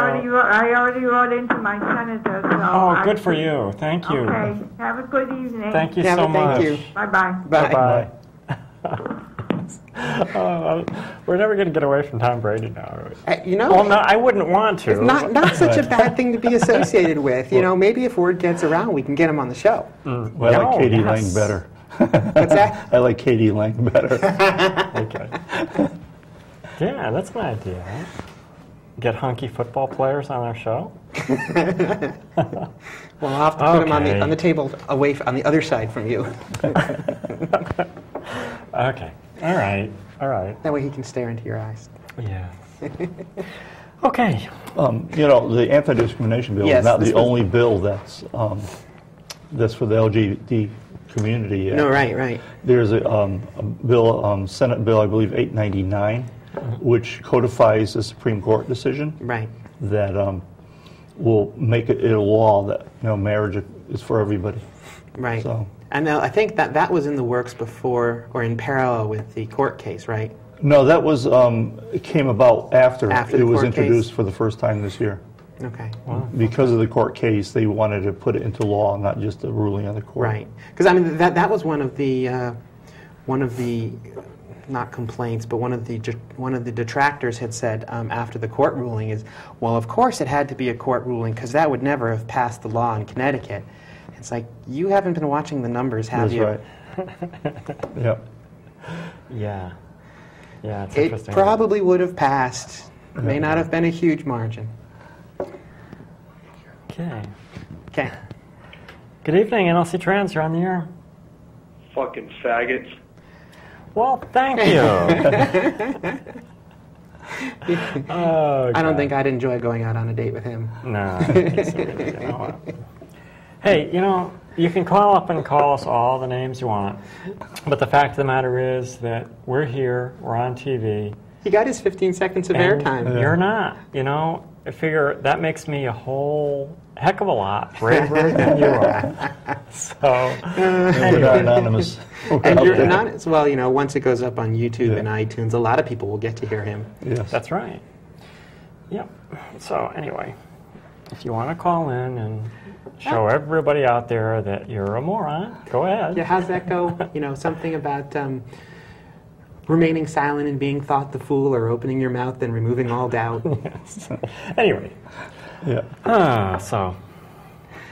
already, wrote- I already wrote into my senator, so. Oh, I- good for you. Thank you. Okay, have a good evening. Thank you Yeah, so but thank much. you. Bye-bye. Bye. Bye. Uh, we're never going to get away from Tom Brady now, are we? Uh, You know, Well, no, I wouldn't want to. it's not, not such a bad thing to be associated with. You know, maybe if word gets around, we can get him on the show. Well, I No, like Katie yes. Lang better. What's that? I like Katie Lang better. Okay. Yeah, that's my idea. Huh? Get hunky football players on our show. Well, I'll have to put him on the, on the table away, f- on the other side from you. Okay. All right. All right. That way he can stare into your eyes. Yeah. Okay. Um, You know, the anti-discrimination bill Yes, is not the only bill that's, um, that's for the LGBT community yet. No, right, right. There's a, um, a bill, um, Senate Bill, I believe, 899, which codifies the Supreme Court decision Right. that um, will make it a law that, you know, marriage is for everybody. Right. So- And uh, I think that that was in the works before or in parallel with the court case, right? No, that was, um, it came about after, After it was court case? introduced for the first time this year. Okay. Because of the court case, they wanted to put it into law, not just a ruling of the court. Right. Because I mean that that was one of the uh, one of the not complaints, but one of the one of the detractors had said um, after the court ruling is, well, of course it had to be a court ruling because that would never have passed the law in Connecticut. It's like you haven't been watching the numbers, have That's you? right. Yep. Yeah. Yeah, it's It interesting. probably would have passed. May not have been a huge margin. Okay. Okay. Good evening, NLC Trans. You're on the air. Fucking faggots. Well, thank you. oh, I don't think I'd enjoy going out on a date with him. No. it's really, you know what? Hey, you know, you can call up and call us all the names you want, but the fact of the matter is that we're here, we're on TV, He got his 15 seconds of airtime. you're not. You know, I figure that makes me a whole heck of a lot braver than you are. So, We're anonymous. And you're there. not as well, you know, once it goes up on YouTube Yeah. and iTunes, a lot of people will get to hear him. Yes. That's right. Yep. So anyway, if you want to call in and show everybody out there that you're a moron, go ahead. Yeah, how's that go? You know, something about um, remaining silent and being thought the fool, or opening your mouth and removing all doubt. yes. Anyway, Yeah. ah, so.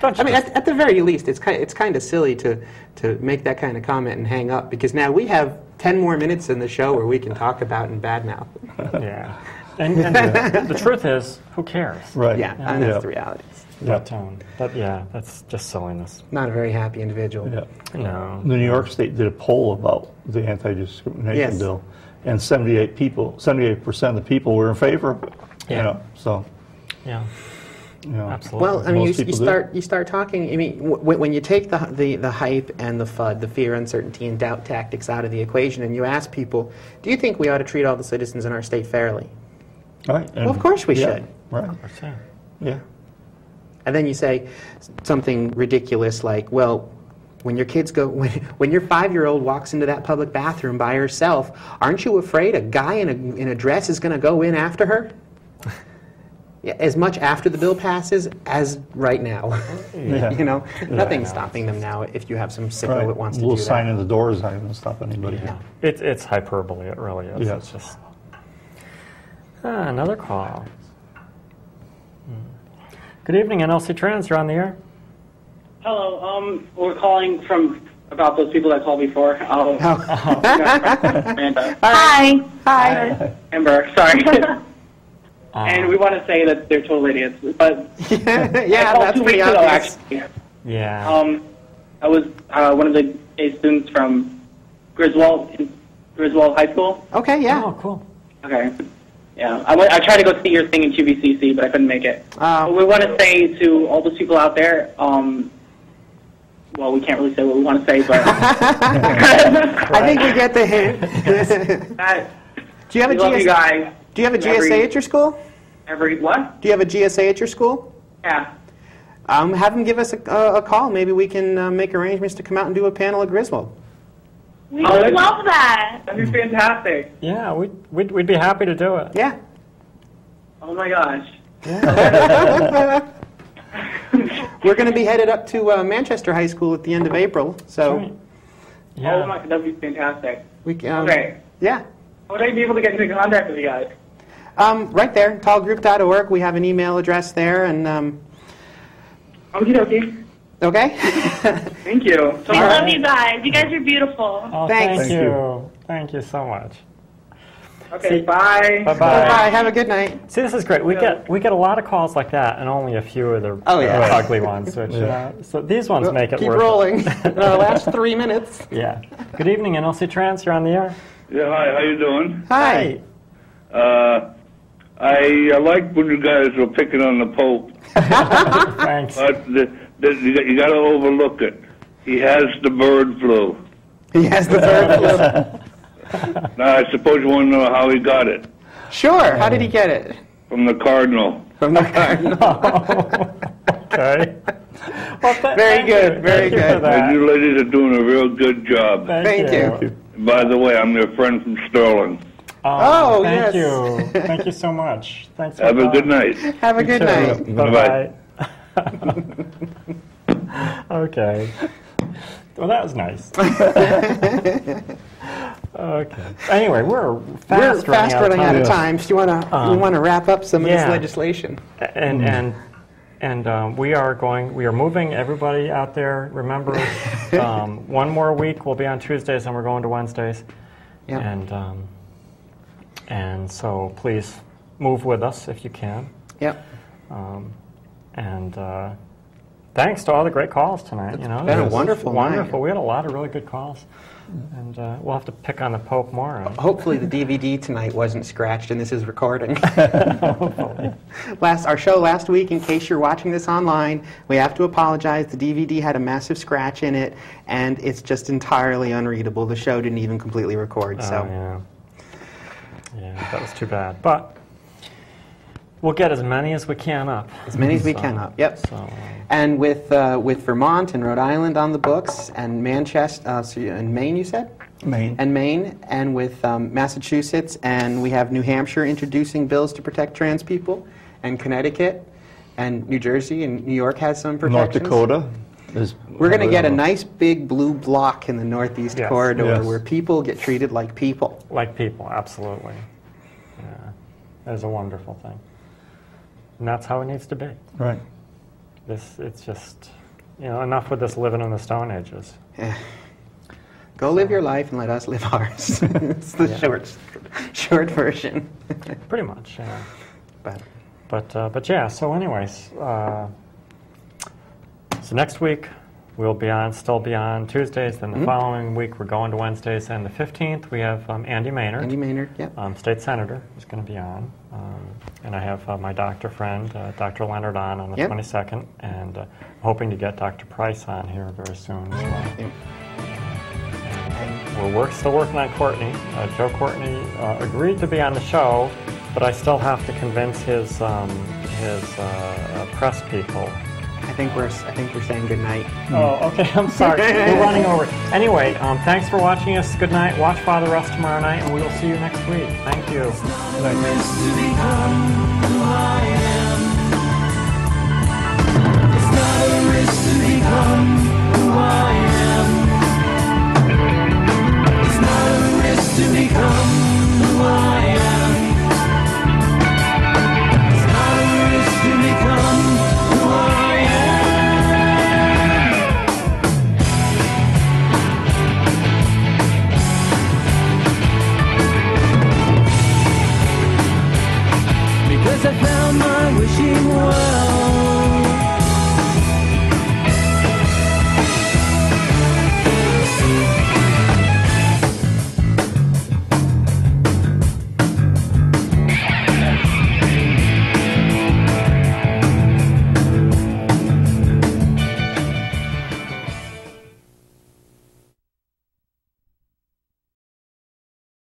Don't I mean, at, at the very least, it's kind it's kind of silly to to make that kind of comment and hang up because now we have ten more minutes in the show where we can talk about and badmouth. yeah. And, and the, the truth is, who cares? Right. Yeah, and that's Yeah. the reality. But, um, but yeah, that's just silliness. Not a very happy individual. Yeah. No. The New York State did a poll about the anti-discrimination Yes. bill, and 78 people, 78 percent of the people were in favor of it. Yeah. You know, so Yeah, you absolutely. Well, I mean, you, Most you people do. start you start talking. I mean, w- when you take the, the the hype and the FUD, the fear, uncertainty, and doubt tactics out of the equation, and you ask people, do you think we ought to treat all the citizens in our state fairly? Right. and- Well, of course we yeah, should. Right. Percent. Yeah. And then you say something ridiculous like, well, when your kids go, when, when your five-year-old walks into that public bathroom by herself, aren't you afraid a guy in a, in a dress is going to go in after her? Yeah, as much after the bill passes as right now. Yeah. you know, nothing's Yeah. stopping them now if you have some sicko Right. that wants a to little do sign that. in the door is not going to stop anybody. Yeah. It's it's hyperbole. It really is. Yeah. It's just ah, another call. Hmm. Good evening, NLC Trans. You're on the air. Hello, um, we're calling from about those people that called before. Um, Oh. Amanda, Hi. Hi. Amber, sorry. Uh, and we want to say that they're total idiots. But yeah, I that's two pretty weeks ago, obvious. actually. yeah. Um, I was uh, one of the gay students from Griswold, Griswold High School. Okay, yeah. Oh, cool. Okay. Yeah, I, went, I tried to go see your thing in QVCC, but I couldn't make it. Oh. But we want to say to all those people out there, um, well, we can't really say what we want to say, but I think we get the hint. that, do you have a we love you GS- guys. Do you have a GSA Every- at your school? Every what? Do you have a GSA at your school? Yeah. Um, have them give us a, a, a call. Maybe we can uh, make arrangements to come out and do a panel at Griswold. We Oh, would that's- love that. That'd be fantastic. Yeah, we'd, we'd, we'd be happy to do it. Yeah. Oh my gosh. We're going to be headed up to uh, Manchester High School at the end of April, so Right. Oh Yeah. my, that'd be fantastic. we c- um, Okay. Yeah. Would I be able to get into contact with you guys? Um, right there, tallgroup.org. We have an email address there, and um, Okie dokie. okay. Thank you. So We much. love you guys. You guys are beautiful. Oh, Thanks. thank Thank you. you. Thank you so much. Okay, bye. Bye-bye. Bye. Have a good night. See, this is great. We get we get a lot of calls like that, and only a few of the Oh, yeah. uh, ugly ones. Which, uh, so these ones make it Keep worth it. rolling. In our last three minutes. Yeah. Good evening, NLC Trans. You're on the air. Yeah, hi, how you doing? Hi. Uh, I, I like when you guys were picking on the Pope, Thanks. but the, the, you, got, you got to overlook it. He has the bird flu. He has the bird flu. Now, I suppose you want to know how he got it Sure. How did he get it? from the Cardinal. From the cardinal. okay. Well, th- Very thank good, you. very Thank good. for that. And you ladies are doing a real good job. Thank, Thank you. you. By the way, I'm your friend from Sterling. Oh, Oh, thank yes. you. Thank you so much. Thanks. for Have a good night. Have a good night. Bye bye. okay. Well, that was nice. okay. Anyway, we're fast, We're fast running out of Yes. time. So you want to you Um, want to wrap up some of this legislation? And and and um, we are going. We are moving everybody out there. Remember, um, one more week. We'll be on Tuesdays, and we're going to Wednesdays. Yeah. And um, and so please move with us if you can. Yep. Um, and uh, thanks to all the great calls tonight. you know, been a was wonderful night. wonderful. We had a lot of really good calls, and uh, we'll have to pick on the Pope more. Hopefully the DVD tonight wasn't scratched and this is recording. last our show last week, in case you're watching this online, we have to apologize. The DVD had a massive scratch in it, and it's just entirely unreadable. The show didn't even completely record. Oh, so yeah, yeah, that was too bad. But we'll get as many as we can up. as many as we So- can up. Yep. So, um, And with uh, with Vermont and Rhode Island on the books, and Manchester, uh, so you- and Maine, you said. Maine. and Maine, and with um, Massachusetts, and we have New Hampshire introducing bills to protect trans people, and Connecticut, and New Jersey, and New York has some protections. North. Dakota is. We're going to get a nice big blue block in the Northeast Yes. corridor Yes. where people get treated like people. like people, absolutely. Yeah, that's a wonderful thing, and that's how it needs to be. Right. This, it's just, you know, enough with this living in the Stone Ages. Eh. Go live your life and let us live ours. it's the Yeah. short, short version. Pretty much, yeah. but But, uh, but yeah, so anyways, uh, so next week we'll be on, still be on Tuesdays, then the Mm-hmm. following week we're going to Wednesdays, and the 15th we have um, Andy Maynard, Andy Maynard, yep. um, state senator, who's going to be on. Um, and I have uh, my doctor friend, uh, Dr. Leonard, on on the Yep. 22nd, and uh, hoping to get Dr. Price on here very soon as well. Yep. We're work, still working on Courtney. Uh, Joe Courtney uh, agreed to be on the show, but I still have to convince his um, his uh, press people. I think we're I think we're saying good night. Oh, okay. I'm sorry. We're running over. Anyway, um, thanks for watching us. Good night. Watch Father Russ tomorrow night, and we will see you next week. Thank you.